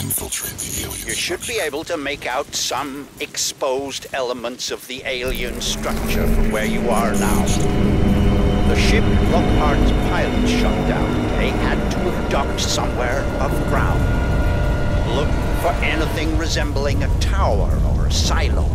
infiltrate the alien You should be able to make out some exposed elements of the alien structure from where you are now. The ship Lockhart's pilot shut down They had to have docked somewhere above ground. Look for anything resembling a tower or a silo.